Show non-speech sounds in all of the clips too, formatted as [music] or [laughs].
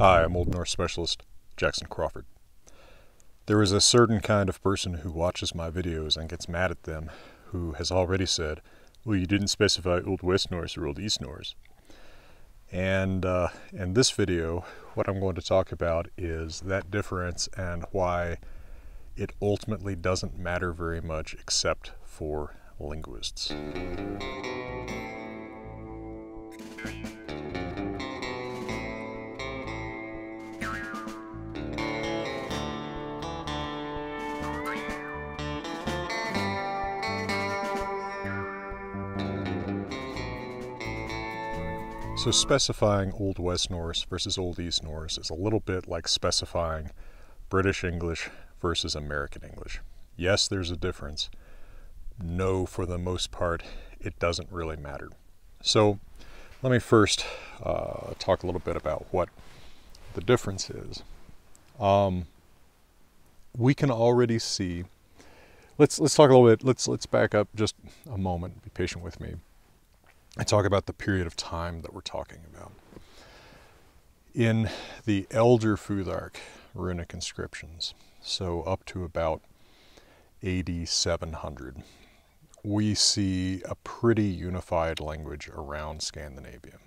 Hi, I'm Old Norse Specialist Jackson Crawford. There is a certain kind of person who watches my videos and gets mad at them who has already said, well, you didn't specify Old West Norse or Old East Norse. And uh, in this video, what I'm going to talk about is that difference and why it ultimately doesn't matter very much except for linguists. So specifying Old West Norse versus Old East Norse is a little bit like specifying British English versus American English. Yes, there's a difference. No, for the most part, it doesn't really matter. So let me first uh, talk a little bit about what the difference is. Um, we can already see. Let's let's talk a little bit. Let's let's back up just a moment. Be patient with me. I talk about the period of time that we're talking about. In the Elder Futhark runic inscriptions, so up to about AD 700, we see a pretty unified language around Scandinavia.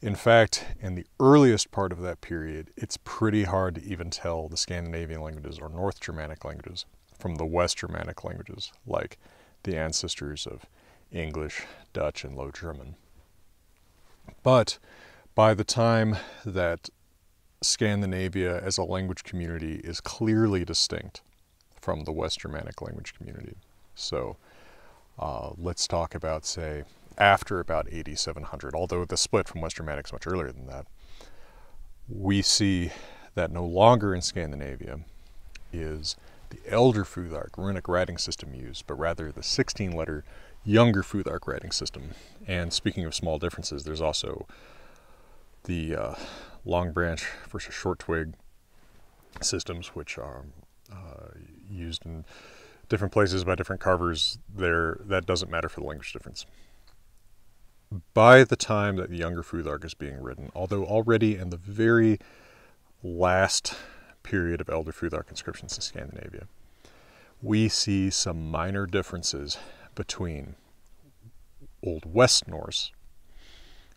In fact, in the earliest part of that period, it's pretty hard to even tell the Scandinavian languages or North Germanic languages from the West Germanic languages, like the ancestors of English, Dutch, and Low German. But by the time that Scandinavia as a language community is clearly distinct from the West Germanic language community. So uh, let's talk about, say, after about 8700, although the split from West Germanic is much earlier than that, we see that no longer in Scandinavia is the Elder Futhark runic writing system used, but rather the 16 letter younger Futhark writing system. And speaking of small differences, there's also the uh, long branch versus short twig systems, which are uh, used in different places by different carvers. There, that doesn't matter for the language difference. By the time that the younger Futhark is being written, although already in the very last period of Elder Futhark inscriptions in Scandinavia, we see some minor differences between Old West Norse,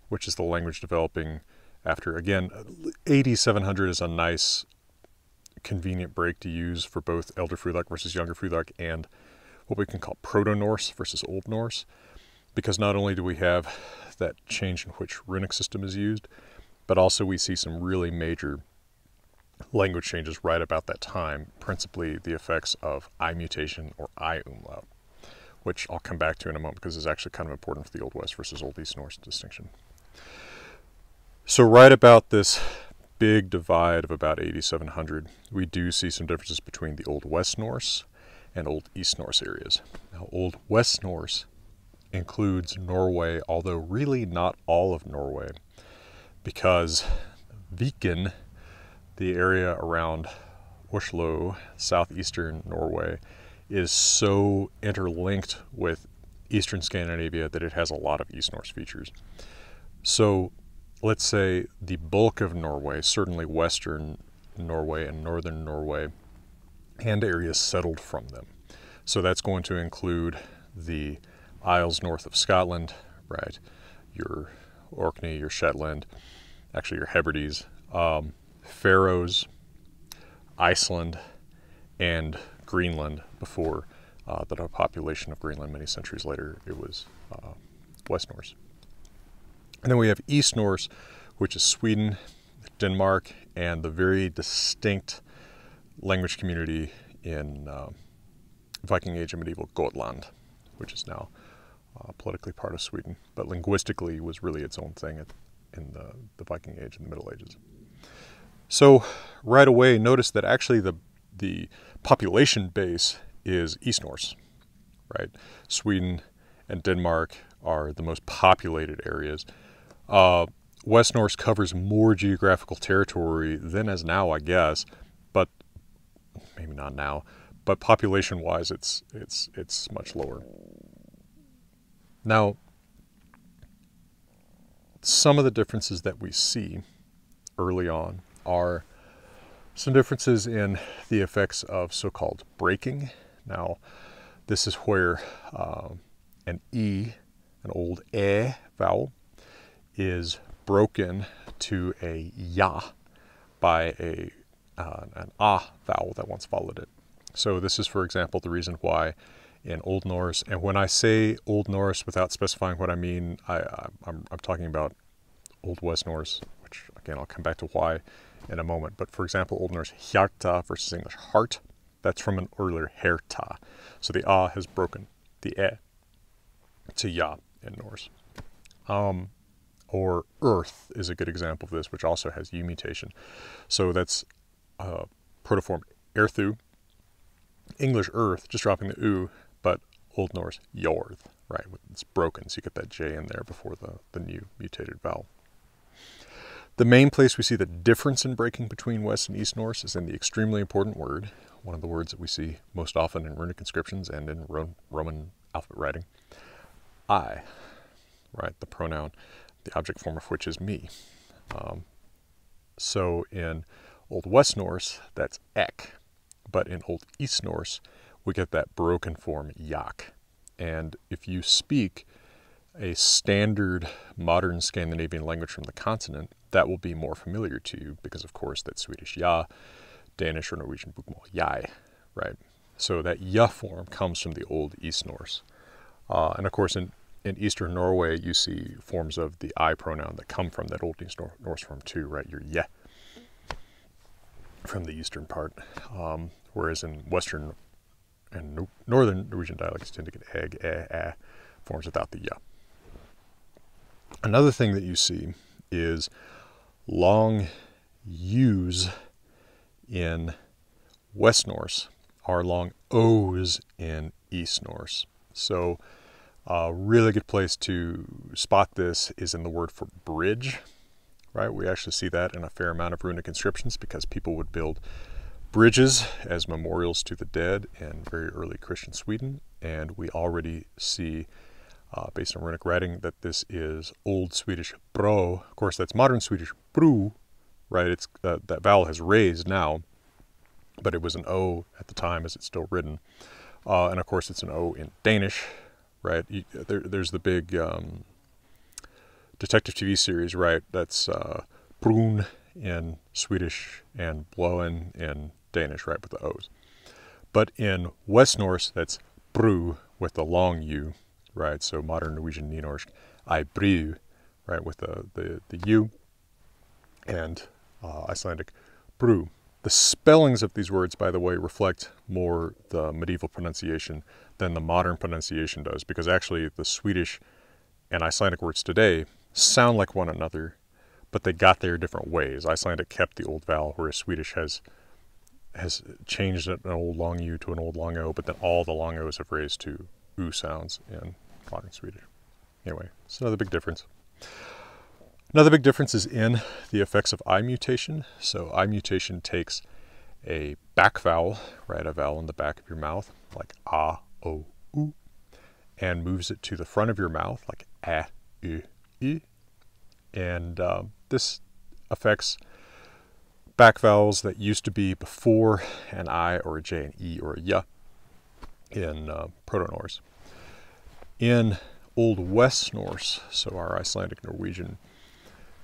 which is the language developing after, again, 8700 is a nice, convenient break to use for both Elder Futhark versus Younger Futhark and what we can call Proto Norse versus Old Norse, because not only do we have that change in which runic system is used, but also we see some really major language changes right about that time, principally the effects of I mutation or I umlaut which I'll come back to in a moment because it's actually kind of important for the Old West versus Old East Norse distinction. So right about this big divide of about 8700, we do see some differences between the Old West Norse and Old East Norse areas. Now, Old West Norse includes Norway, although really not all of Norway, because Viken, the area around Oslo, southeastern Norway, is so interlinked with eastern Scandinavia that it has a lot of East Norse features. So let's say the bulk of Norway, certainly western Norway and northern Norway, and areas settled from them. So that's going to include the Isles north of Scotland, right? Your Orkney, your Shetland, actually your Hebrides, um, Faroes, Iceland, and Greenland before uh, the population of Greenland many centuries later, it was uh, West Norse. And then we have East Norse, which is Sweden, Denmark, and the very distinct language community in uh, Viking Age and medieval Gotland, which is now uh, politically part of Sweden, but linguistically was really its own thing in the, the Viking Age and the Middle Ages. So right away, notice that actually the the population base is East Norse, right? Sweden and Denmark are the most populated areas. Uh, West Norse covers more geographical territory than as now, I guess, but maybe not now. But population-wise, it's it's it's much lower. Now, some of the differences that we see early on are some differences in the effects of so-called breaking. Now, this is where um, an E, an old E vowel, is broken to a ya by a uh, an ah vowel that once followed it. So this is, for example, the reason why in Old Norse, and when I say Old Norse without specifying what I mean, I, I'm talking about Old West Norse, which again I'll come back to why in a moment. But for example, Old Norse hjarta versus English heart, that's from an earlier herta. So the a has broken the e to ya in Norse. Um, or earth is a good example of this, which also has u mutation. So that's uh, protoform erthu, English earth, just dropping the u, but Old Norse jorð, right? It's broken, so you get that j in there before the, the new mutated vowel. The main place we see the difference in breaking between West and East Norse is in the extremely important word, one of the words that we see most often in runic inscriptions and in Roman alphabet writing, I, right? The pronoun, the object form of which is me. Um, so in Old West Norse, that's ek, but in Old East Norse, we get that broken form yak. And if you speak a standard modern Scandinavian language from the continent, that will be more familiar to you because, of course, that's Swedish ja, Danish or Norwegian bokmål jeg, right? So that ya form comes from the Old East Norse. Uh, and of course, in, in Eastern Norway, you see forms of the I pronoun that come from that Old East Norse form too, right? Your ye from the eastern part. Um, whereas in Western and Northern Norwegian dialects tend to get egg, eh, eh, forms without the ya. Another thing that you see is long U's in West Norse are long O's in East Norse. So a really good place to spot this is in the word for bridge, right? We actually see that in a fair amount of runic inscriptions because people would build bridges as memorials to the dead in very early Christian Sweden. And we already see uh, based on runic writing, that this is Old Swedish bro. Of course, that's modern Swedish bru, right? It's uh, that vowel has raised now, but it was an O at the time as it's still written. Uh, and of course, it's an O in Danish, right? You, there, there's the big um, detective TV series, right? That's uh, Bron in Swedish and Broen in Danish, right, with the O's. But in West Norse, that's bru with the long U, right? So modern Norwegian Nynorsk, I bru, right, with the, the, the U, and uh, Icelandic bru. The spellings of these words, by the way, reflect more the medieval pronunciation than the modern pronunciation does, because actually the Swedish and Icelandic words today sound like one another, but they got there different ways. Icelandic kept the old vowel, whereas Swedish has has changed an old long U to an old long O, but then all the long O's have raised to U sounds in modern Swedish. Anyway, it's another big difference. Another big difference is in the effects of I mutation. So I mutation takes a back vowel, right, a vowel in the back of your mouth, like a, o, u, and moves it to the front of your mouth, like a, u, i. And um, this affects back vowels that used to be before an I or a J, an E or a Y in uh, Proto-Norse. In Old West Norse, so our Icelandic Norwegian,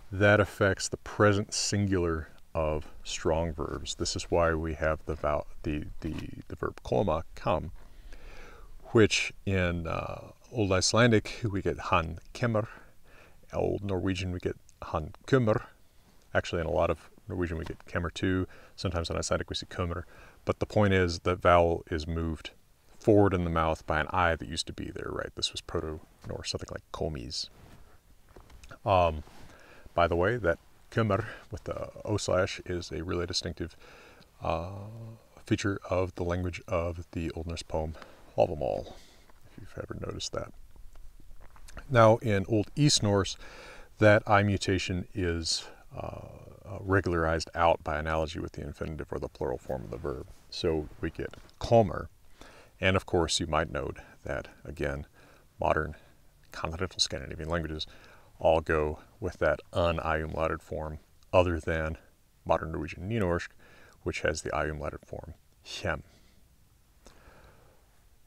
that affects the present singular of strong verbs. This is why we have the val- the, the, the verb koma, come, which in uh, Old Icelandic we get han kemur, Old Norwegian we get han kumur. Actually, in a lot of Norwegian we get kemur too. Sometimes in Icelandic we see kumur. But the point is that vowel is moved forward in the mouth by an eye that used to be there, right? This was Proto-Norse, something like komis. Um, by the way, that kummer with the O slash is a really distinctive uh, feature of the language of the Old Norse poem Havamal, if you've ever noticed that. Now, in Old East Norse, that I mutation is uh, regularized out by analogy with the infinitive or the plural form of the verb. So we get kommer, and of course, you might note that, again, modern continental Scandinavian languages all go with that un-iumlated form other than modern Norwegian Nynorsk, which has the umlauted form kjem.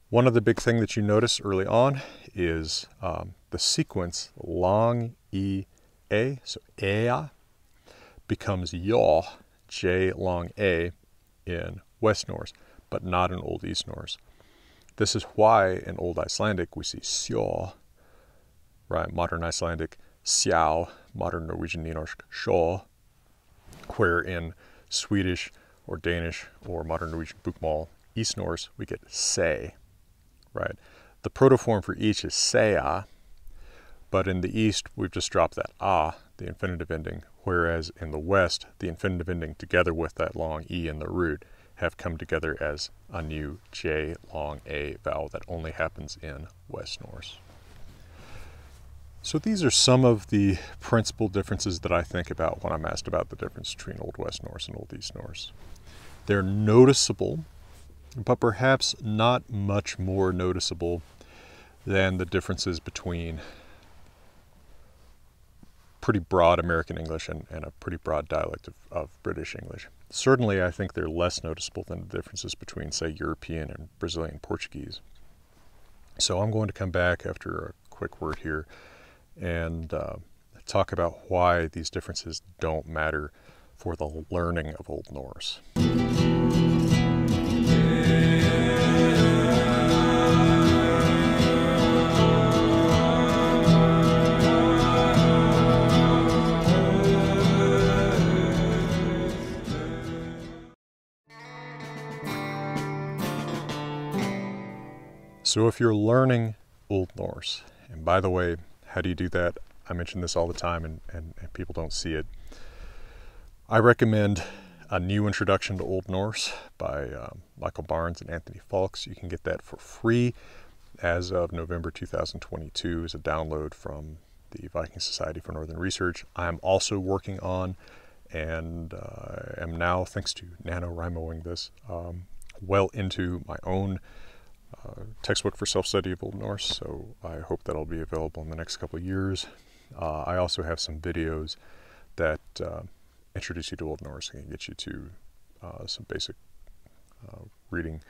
One other big thing that you notice early on is um, the sequence long e a, so ea, becomes yaw, j long a, in West Norse, but not in Old East Norse. This is why in Old Icelandic we see sjaw, right? Modern Icelandic sjau, modern Norwegian Nynorsk shaw, where in Swedish or Danish or modern Norwegian Bokmål, East Norse, we get say, right? The protoform for each is sea, but in the East, we've just dropped that ah, the infinitive ending, whereas in the West, the infinitive ending together with that long e in the root have come together as a new J long A vowel that only happens in West Norse. So these are some of the principal differences that I think about when I'm asked about the difference between Old West Norse and Old East Norse. They're noticeable, but perhaps not much more noticeable than the differences between pretty broad American English and, and a pretty broad dialect of, of, British English. Certainly, I think they're less noticeable than the differences between, say, European and Brazilian Portuguese. So I'm going to come back after a quick word here and uh, talk about why these differences don't matter for the learning of Old Norse. So if you're learning Old Norse, and by the way, how do you do that? I mention this all the time and, and, and people don't see it. I recommend a new introduction to Old Norse by um, Michael Barnes and Anthony Faulkes. You can get that for free as of November 2022 as a download from the Viking Society for Northern Research. I am also working on and uh, am now, thanks to NaNoWriMoing this, um, well into my own uh, textbook for self-study of Old Norse, so I hope that'll be available in the next couple of years. Uh, I also have some videos that uh, introduce you to Old Norse and get you to uh, some basic uh, reading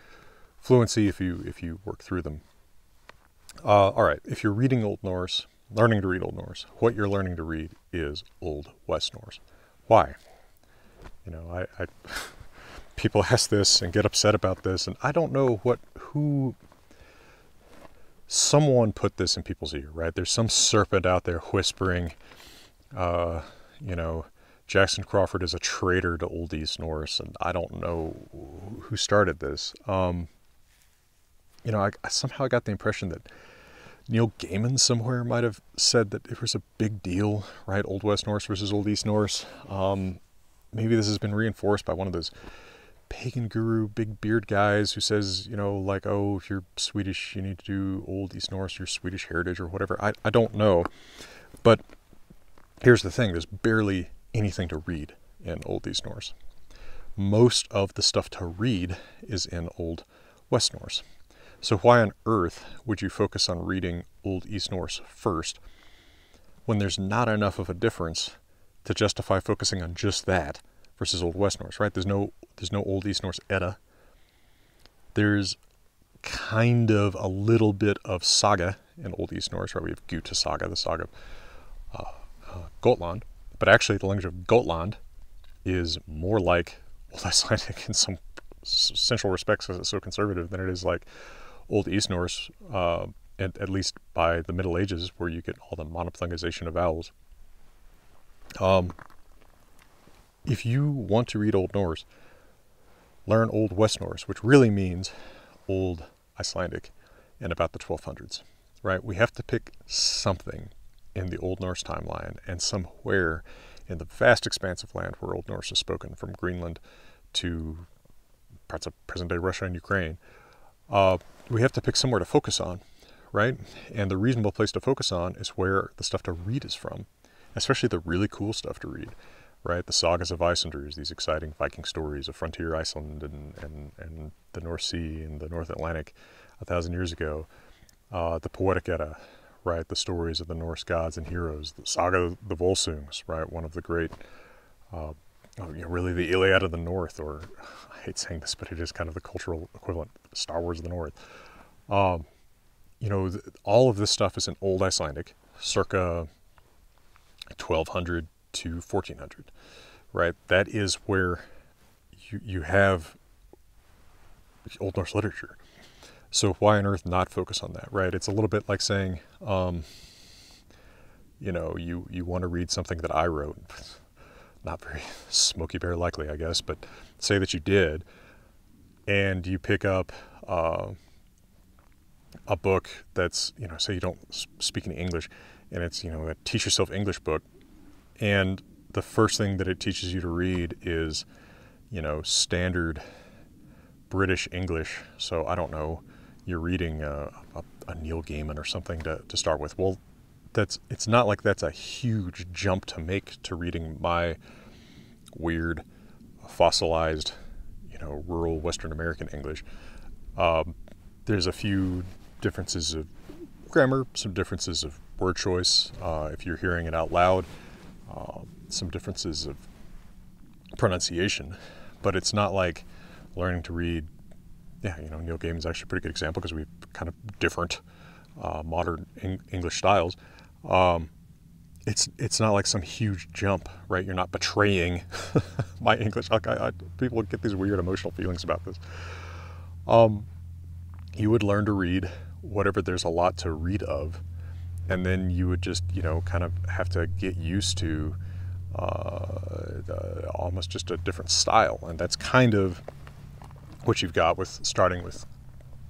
fluency if you if you work through them. All right, if you're reading Old Norse, learning to read Old Norse, what you're learning to read is Old West Norse. Why? You know, I, I [laughs] people [laughs] ask this and get upset about this, and I don't know what who someone put this in people's ear, right? There's some serpent out there whispering, uh, you know, Jackson Crawford is a traitor to Old East Norse, and I don't know who started this. Um, you know, I, somehow I somehow got the impression that Neil Gaiman somewhere might have said that it was a big deal, right? Old West Norse versus Old East Norse. Um, maybe this has been reinforced by one of those pagan guru, big beard guys who says, you know, like, oh, if you're Swedish, you need to do Old East Norse, your Swedish heritage or whatever. I, I don't know. But here's the thing there's barely anything to read in Old East Norse. Most of the stuff to read is in Old West Norse. So, why on earth would you focus on reading Old East Norse first when there's not enough of a difference to justify focusing on just that versus Old West Norse, right? There's no there's no Old East Norse Edda. There's kind of a little bit of saga in Old East Norse, right? We have Guta Saga, the saga of uh, uh, Gotland, but actually the language of Gotland is more like Old Icelandic [laughs] in some central respects because it's so conservative than it is like Old East Norse, uh, at, at, least by the Middle Ages, where you get all the monophthongization of vowels. Um, if you want to read Old Norse, learn Old West Norse, which really means Old Icelandic in about the 1200s, right? We have to pick something in the Old Norse timeline and somewhere in the vast expanse of land where Old Norse is spoken, from Greenland to parts of present day Russia and Ukraine. Uh, we have to pick somewhere to focus on, right? And the reasonable place to focus on is where the stuff to read is from, especially the really cool stuff to read right? The sagas of Icelanders, these exciting Viking stories of frontier Iceland and, and, and the North Sea and the North Atlantic a thousand years ago. Uh, the Poetic Edda, right? The stories of the Norse gods and heroes. The saga of the Volsungs, right? One of the great uh, you know, really the Iliad of the North, or I hate saying this, but it is kind of the cultural equivalent, Star Wars of the North. Um, you know, all of this stuff is in Old Icelandic, circa 1200 to 1400, right? That is where you, you have Old Norse literature. So why on earth not focus on that, right? It's a little bit like saying, um, you know, you, you want to read something that I wrote. [laughs] Not very [laughs] smoky Bear likely, I guess, but say that you did, and you pick up uh, a book that's, you know, say you don't speak any English, and it's, you know, a teach yourself English book, and the first thing that it teaches you to read is, you know, standard British English. So I don't know, you're reading a, a, a Neil Gaiman or something to, to start with. Well, that's it's not like that's a huge jump to make to reading my weird fossilized you know rural western american english um, there's a few differences of grammar some differences of word choice uh, if you're hearing it out loud uh, some differences of pronunciation but it's not like learning to read yeah you know neil gaiman is actually a pretty good example because we've kind of different uh, modern english styles um, it's it's not like some huge jump, right? You're not betraying [laughs] my English. Like I, I, people get these weird emotional feelings about this. Um, you would learn to read whatever there's a lot to read of, and then you would just you know kind of have to get used to uh, almost just a different style, and that's kind of what you've got with starting with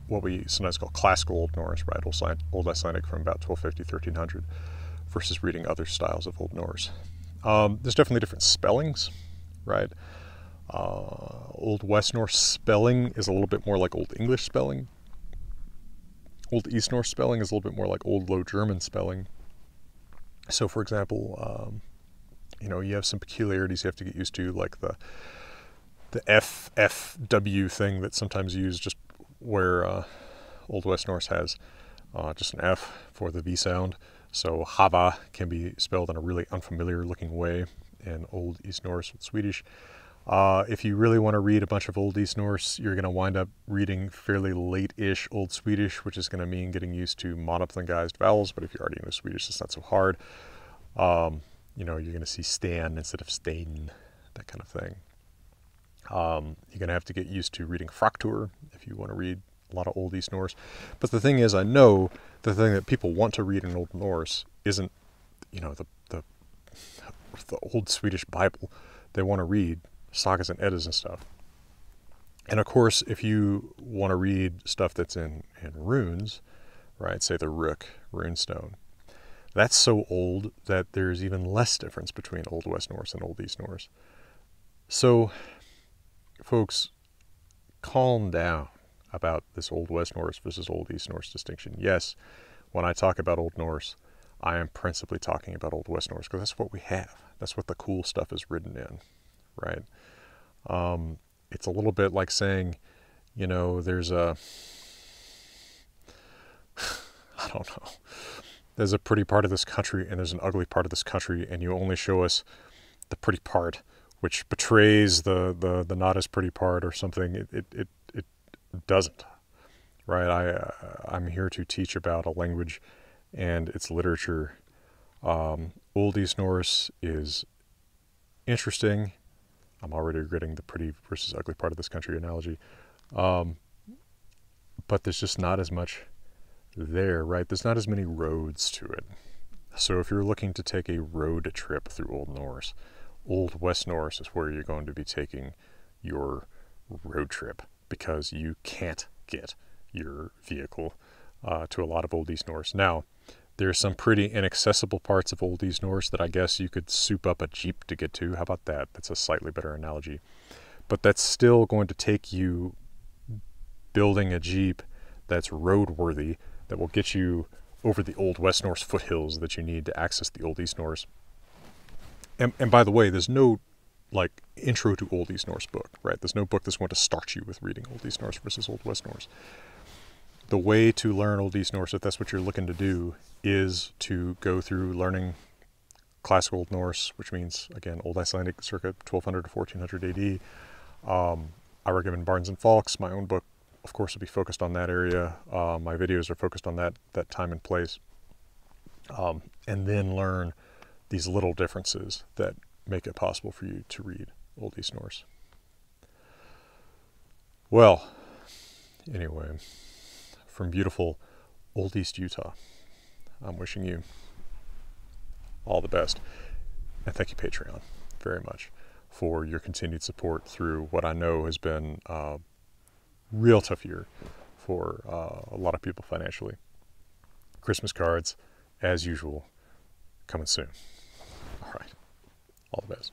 what we sometimes call classical Old Norse, right? Old, Old Icelandic from about 1250, 1300, versus reading other styles of Old Norse. Um, there's definitely different spellings, right? Uh, Old West Norse spelling is a little bit more like Old English spelling. Old East Norse spelling is a little bit more like Old Low German spelling. So, for example, um, you know, you have some peculiarities you have to get used to, like the the FFW thing that's sometimes used just where uh, Old West Norse has uh, just an F for the V sound. So Hava can be spelled in a really unfamiliar looking way in Old East Norse with Swedish. Uh, if you really want to read a bunch of Old East Norse, you're going to wind up reading fairly late-ish Old Swedish, which is going to mean getting used to monophthongized vowels. But if you're already into Swedish, it's not so hard. Um, you know, you're going to see Stan instead of Stein, that kind of thing. Um, you're going to have to get used to reading Fraktur if you want to read a lot of Old East Norse. But the thing is, I know the thing that people want to read in Old Norse isn't, you know, the the the old Swedish Bible. They want to read sagas and eddas and stuff. And of course, if you want to read stuff that's in, in runes, right, say the Rök runestone, that's so old that there's even less difference between Old West Norse and Old East Norse. So folks, calm down about this Old West Norse versus Old East Norse distinction. Yes, when I talk about Old Norse, I am principally talking about Old West Norse because that's what we have. That's what the cool stuff is written in, right? Um, it's a little bit like saying, you know, there's a, [sighs] I don't know, there's a pretty part of this country and there's an ugly part of this country, and you only show us the pretty part which betrays the, the, the not as pretty part or something. It, it, it, it doesn't, right? I, uh, I'm here to teach about a language and its literature. Um, Old East Norse is interesting. I'm already regretting the pretty versus ugly part of this country analogy. Um, but there's just not as much there, right? There's not as many roads to it. So if you're looking to take a road trip through Old Norse, Old West Norse is where you're going to be taking your road trip because you can't get your vehicle uh, to a lot of Old East Norse. Now, there's some pretty inaccessible parts of Old East Norse that I guess you could soup up a Jeep to get to. How about that? That's a slightly better analogy. But that's still going to take you building a Jeep that's roadworthy, that will get you over the Old West Norse foothills that you need to access the Old East Norse and, and by the way, there's no like intro to Old East Norse book, right? There's no book that's going to start you with reading Old East Norse versus Old West Norse. The way to learn Old East Norse, if that's what you're looking to do, is to go through learning Classical Old Norse, which means, again, Old Icelandic circa 1200 to 1400 AD. Um, I recommend Barnes and Faulkes. My own book, of course, will be focused on that area. Uh, my videos are focused on that, that time and place. Um, and then learn these little differences that make it possible for you to read Old East Norse. Well, anyway, from beautiful Old East Utah, I'm wishing you all the best. And thank you, Patreon, very much for your continued support through what I know has been a real tough year for uh, a lot of people financially. Christmas cards, as usual, coming soon. All right. All the best.